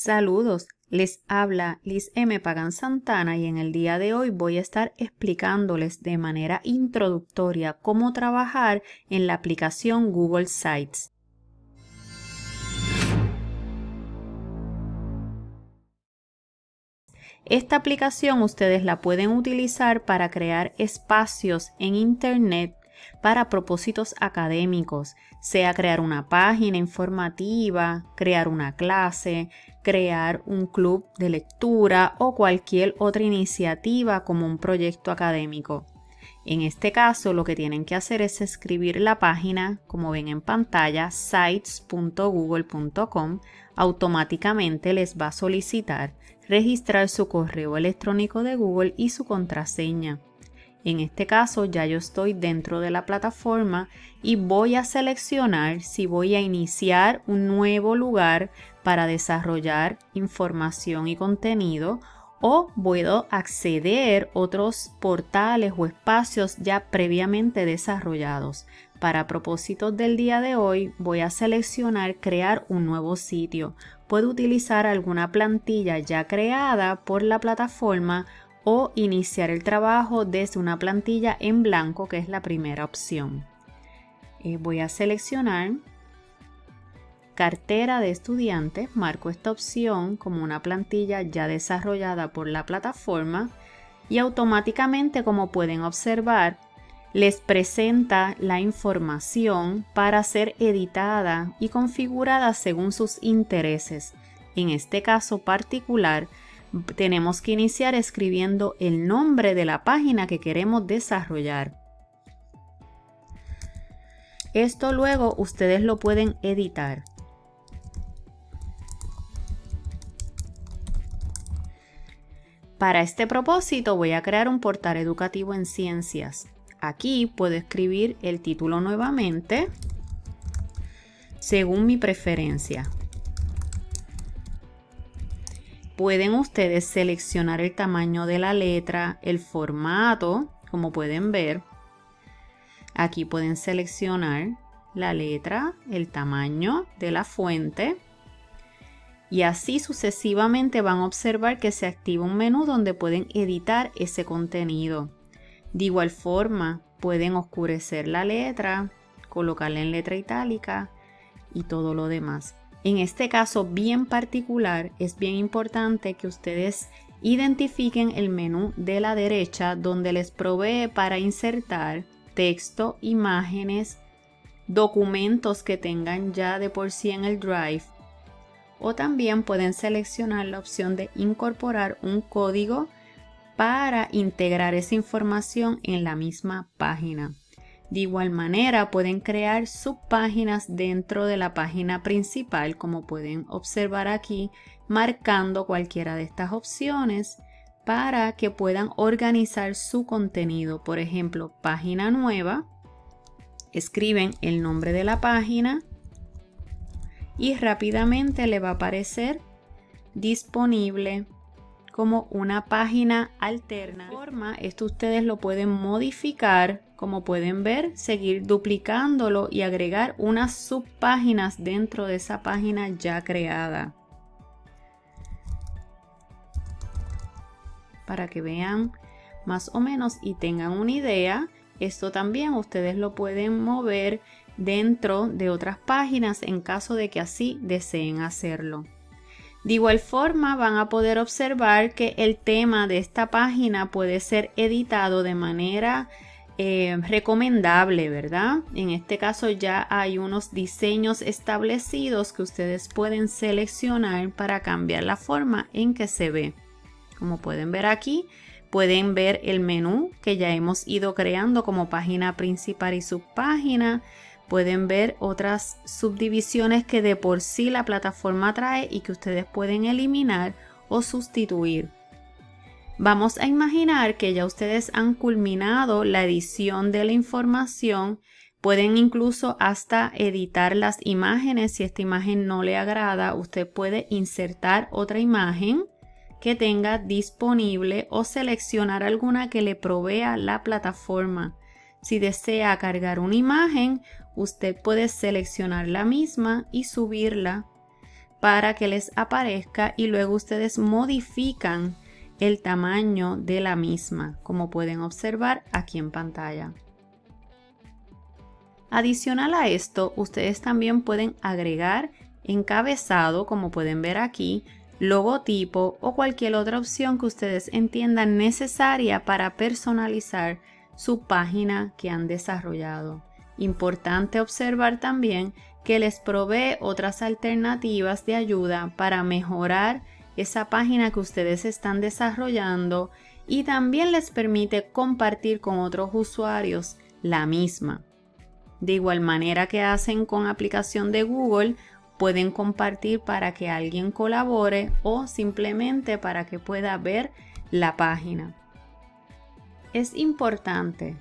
Saludos, les habla Liz M. Pagan Santana y en el día de hoy voy a estar explicándoles de manera introductoria cómo trabajar en la aplicación Google Sites. Esta aplicación ustedes la pueden utilizar para crear espacios en Internet para propósitos académicos, sea crear una página informativa, crear una clase, crear un club de lectura o cualquier otra iniciativa como un proyecto académico. En este caso lo que tienen que hacer es escribir la página, como ven en pantalla, sites.google.com. Automáticamente les va a solicitar registrar su correo electrónico de Google y su contraseña. En este caso ya yo estoy dentro de la plataforma y voy a seleccionar si voy a iniciar un nuevo lugar para desarrollar información y contenido o puedo acceder a otros portales o espacios ya previamente desarrollados. Para propósitos del día de hoy voy a seleccionar crear un nuevo sitio. Puedo utilizar alguna plantilla ya creada por la plataforma o iniciar el trabajo desde una plantilla en blanco que es la primera opción. Eh, voy a seleccionar cartera de estudiantes, marco esta opción como una plantilla ya desarrollada por la plataforma y automáticamente como pueden observar les presenta la información para ser editada y configurada según sus intereses. En este caso particular, tenemos que iniciar escribiendo el nombre de la página que queremos desarrollar. Esto luego ustedes lo pueden editar. Para este propósito voy a crear un portal educativo en ciencias. Aquí puedo escribir el título nuevamente según mi preferencia. Pueden ustedes seleccionar el tamaño de la letra, el formato, como pueden ver. Aquí pueden seleccionar la letra, el tamaño de la fuente. Y así sucesivamente van a observar que se activa un menú donde pueden editar ese contenido. De igual forma, pueden oscurecer la letra, colocarla en letra itálica y todo lo demás. En este caso bien particular es bien importante que ustedes identifiquen el menú de la derecha donde les provee para insertar texto, imágenes, documentos que tengan ya de por sí en el Drive o también pueden seleccionar la opción de incorporar un código para integrar esa información en la misma página. De igual manera pueden crear subpáginas dentro de la página principal como pueden observar aquí marcando cualquiera de estas opciones para que puedan organizar su contenido. Por ejemplo, página nueva, escriben el nombre de la página y rápidamente le va a aparecer disponible como una página alterna. Forma, esto ustedes lo pueden modificar, como pueden ver, seguir duplicándolo y agregar unas subpáginas dentro de esa página ya creada. Para que vean más o menos y tengan una idea, esto también ustedes lo pueden mover dentro de otras páginas en caso de que así deseen hacerlo. De igual forma van a poder observar que el tema de esta página puede ser editado de manera eh, recomendable, ¿verdad? En este caso ya hay unos diseños establecidos que ustedes pueden seleccionar para cambiar la forma en que se ve. Como pueden ver aquí, pueden ver el menú que ya hemos ido creando como página principal y subpágina pueden ver otras subdivisiones que de por sí la plataforma trae y que ustedes pueden eliminar o sustituir. Vamos a imaginar que ya ustedes han culminado la edición de la información. Pueden incluso hasta editar las imágenes. Si esta imagen no le agrada, usted puede insertar otra imagen que tenga disponible o seleccionar alguna que le provea la plataforma. Si desea cargar una imagen, usted puede seleccionar la misma y subirla. para que les aparezca y luego ustedes modifican el tamaño de la misma, como pueden observar aquí en pantalla. Adicional a esto, ustedes también pueden agregar encabezado, como pueden ver aquí, logotipo o cualquier otra opción que ustedes entiendan necesaria para personalizar su página que han desarrollado. Importante observar también que les provee otras alternativas de ayuda para mejorar esa página que ustedes están desarrollando y también les permite compartir con otros usuarios la misma. De igual manera que hacen con aplicación de Google, pueden compartir para que alguien colabore o simplemente para que pueda ver la página. Es importante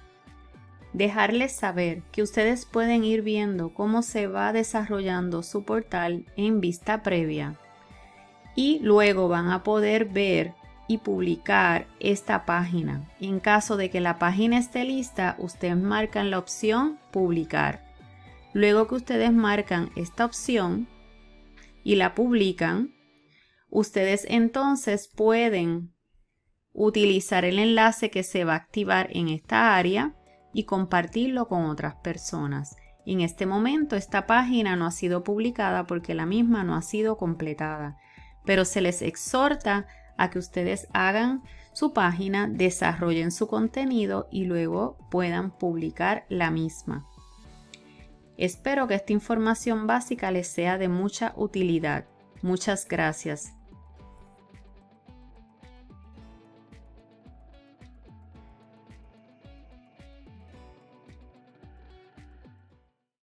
dejarles saber que ustedes pueden ir viendo cómo se va desarrollando su portal en vista previa y luego van a poder ver y publicar esta página. En caso de que la página esté lista, ustedes marcan la opción publicar. Luego que ustedes marcan esta opción y la publican, ustedes entonces pueden utilizar el enlace que se va a activar en esta área y compartirlo con otras personas. En este momento esta página no ha sido publicada porque la misma no ha sido completada pero se les exhorta a que ustedes hagan su página, desarrollen su contenido y luego puedan publicar la misma. Espero que esta información básica les sea de mucha utilidad. Muchas gracias.